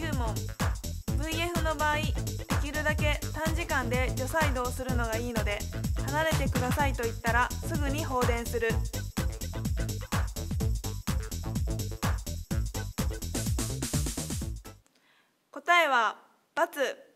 ン VF の場合できるだけ短時間で除細動するのがいいので離れてくださいと言ったらすぐに放電する。答えは×